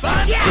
Fun! Yeah!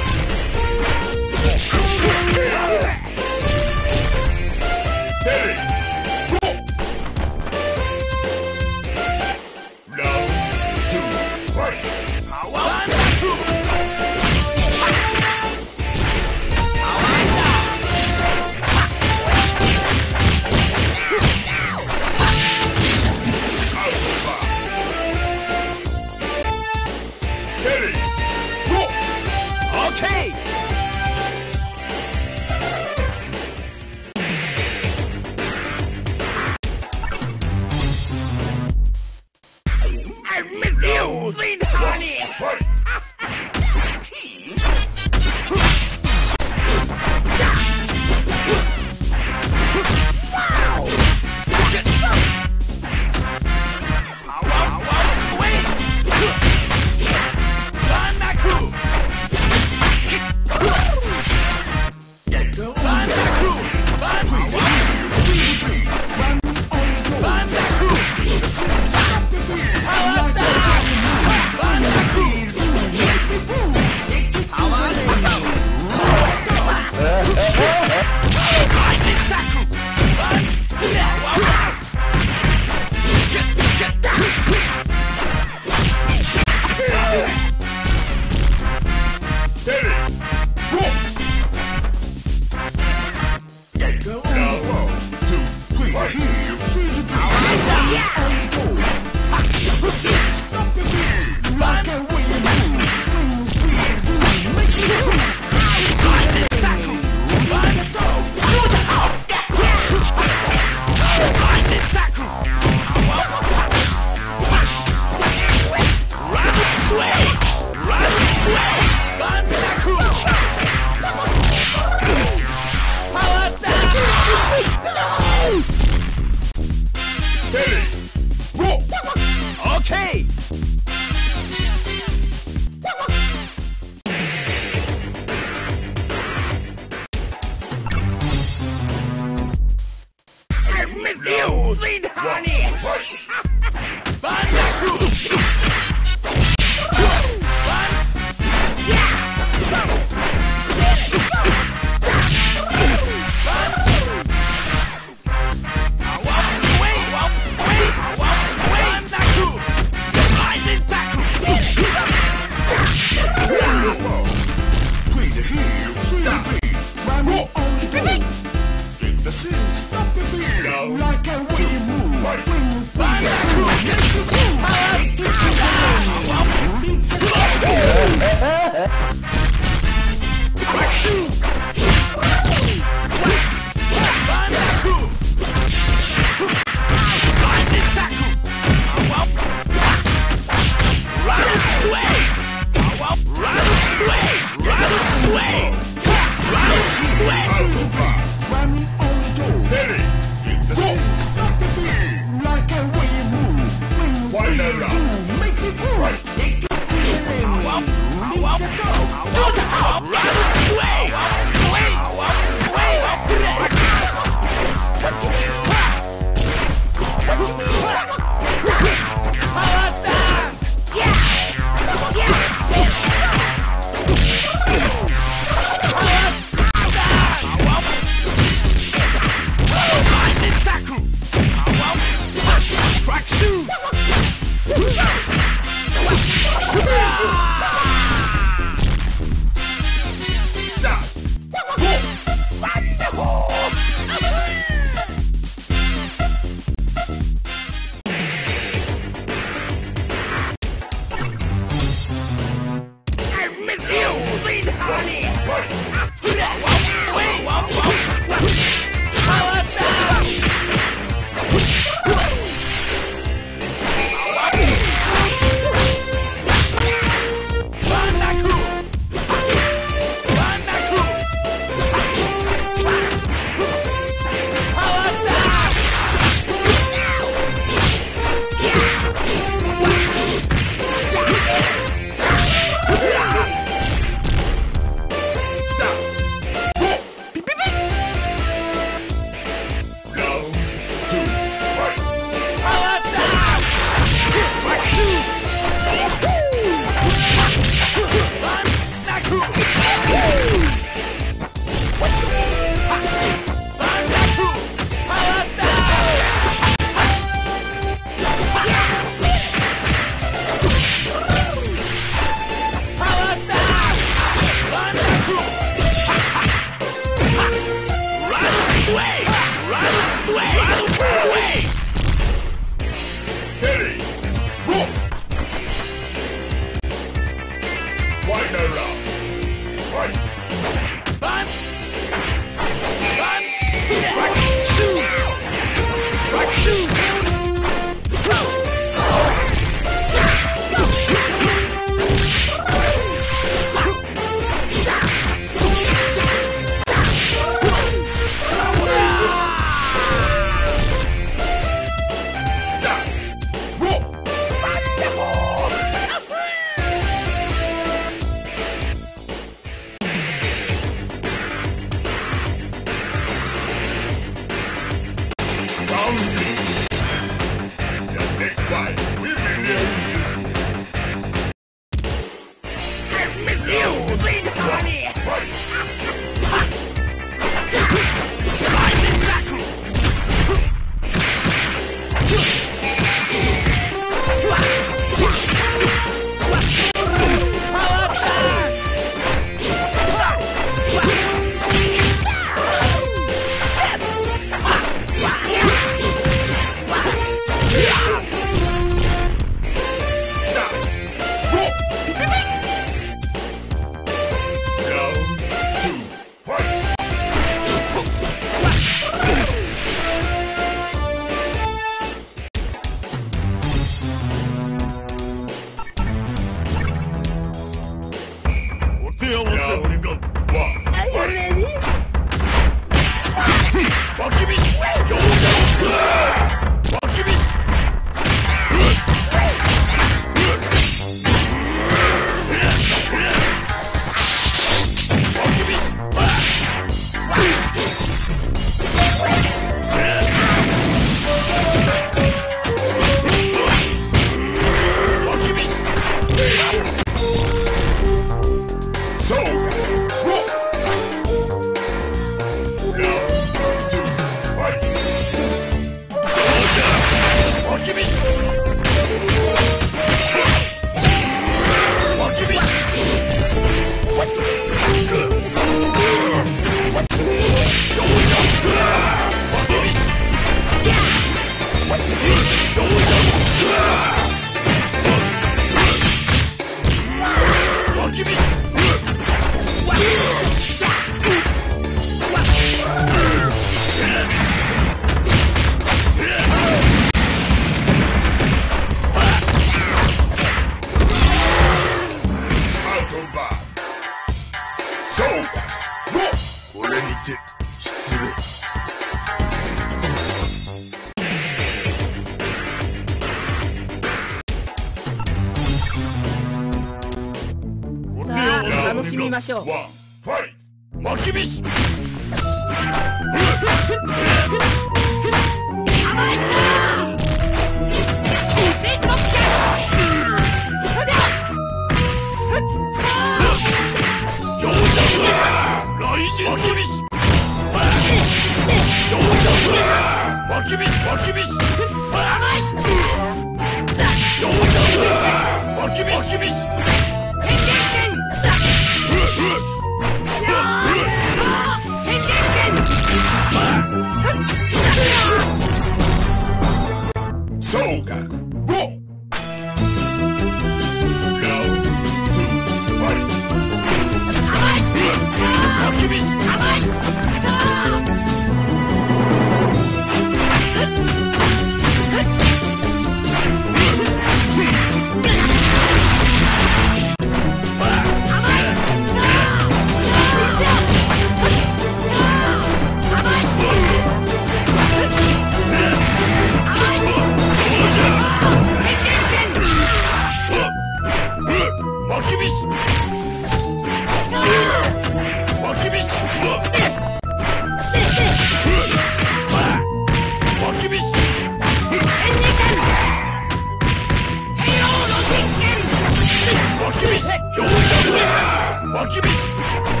Rocky Beach.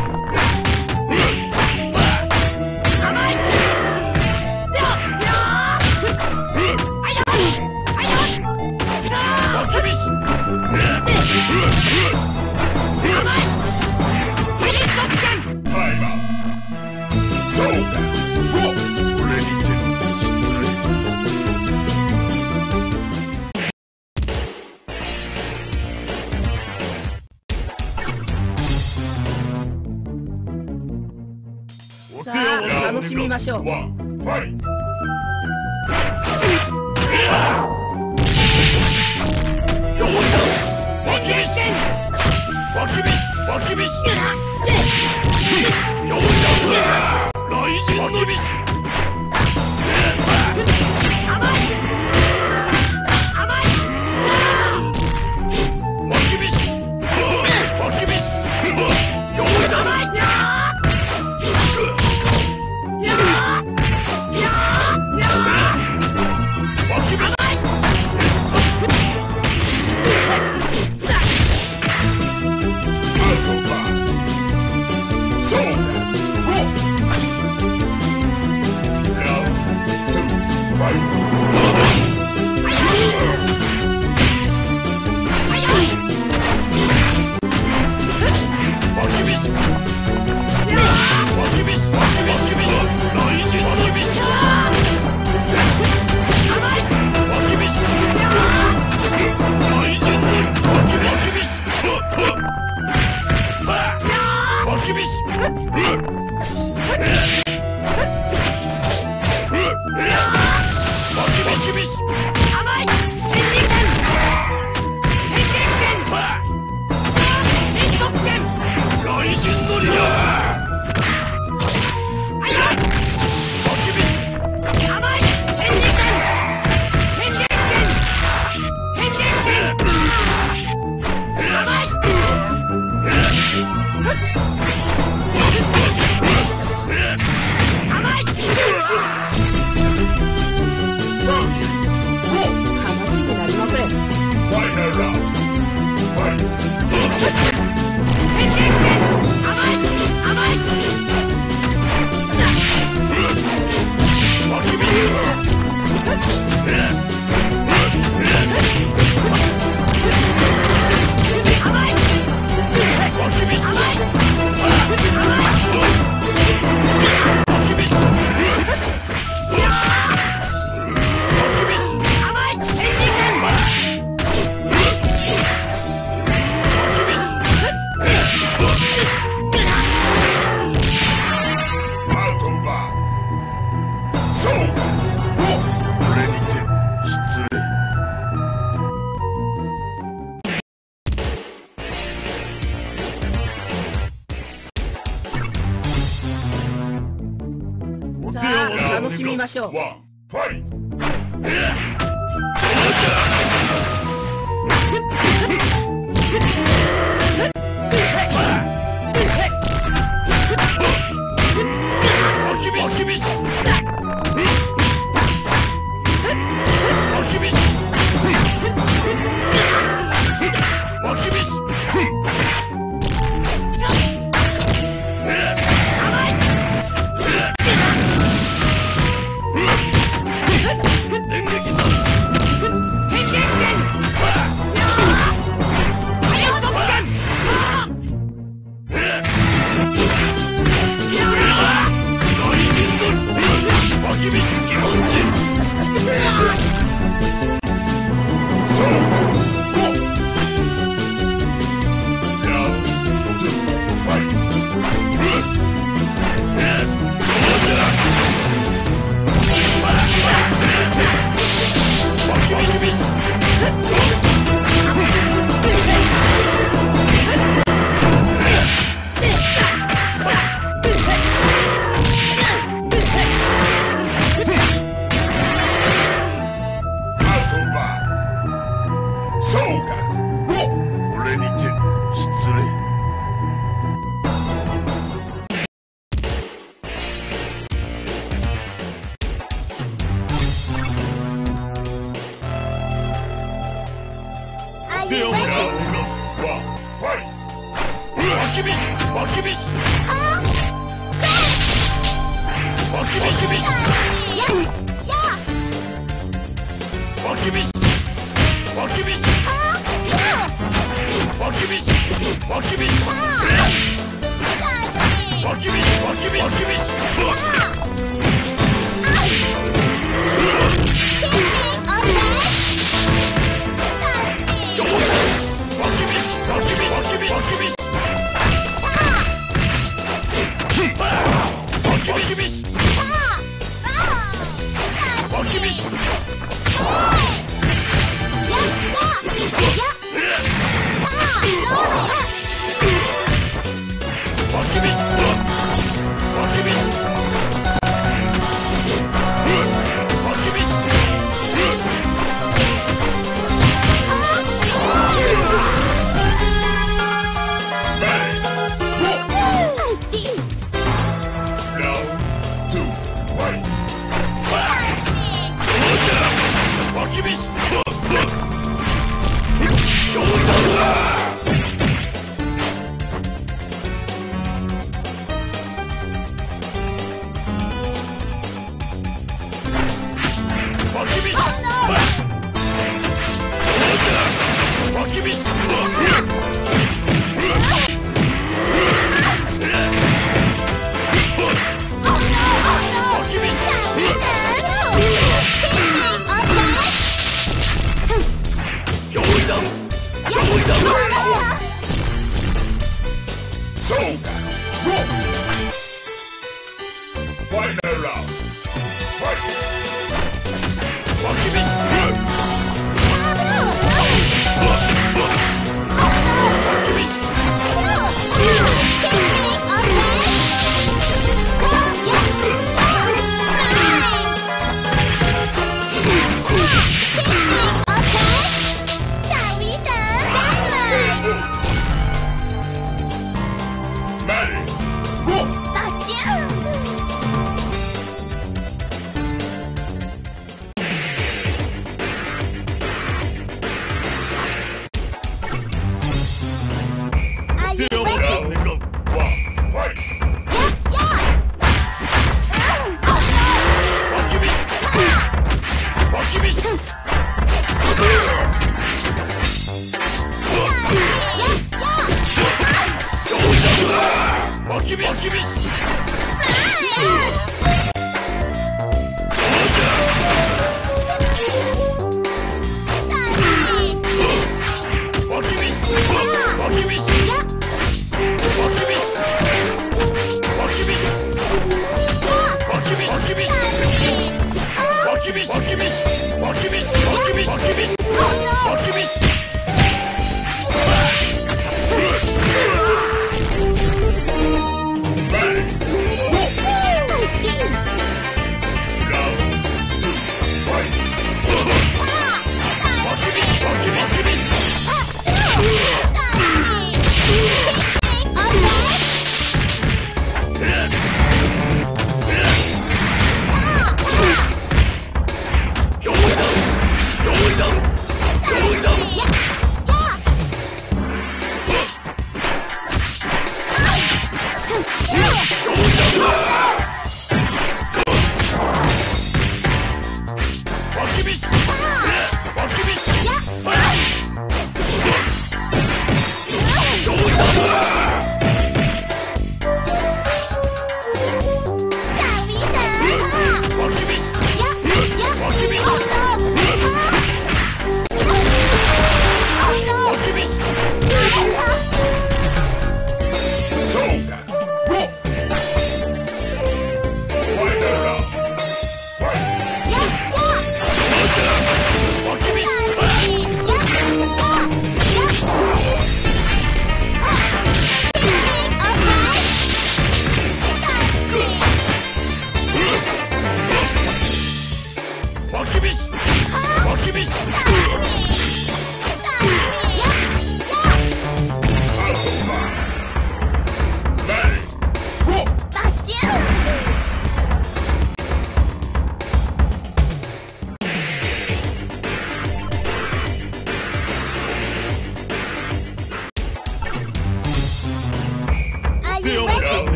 What? 脇道脇道脇道脇道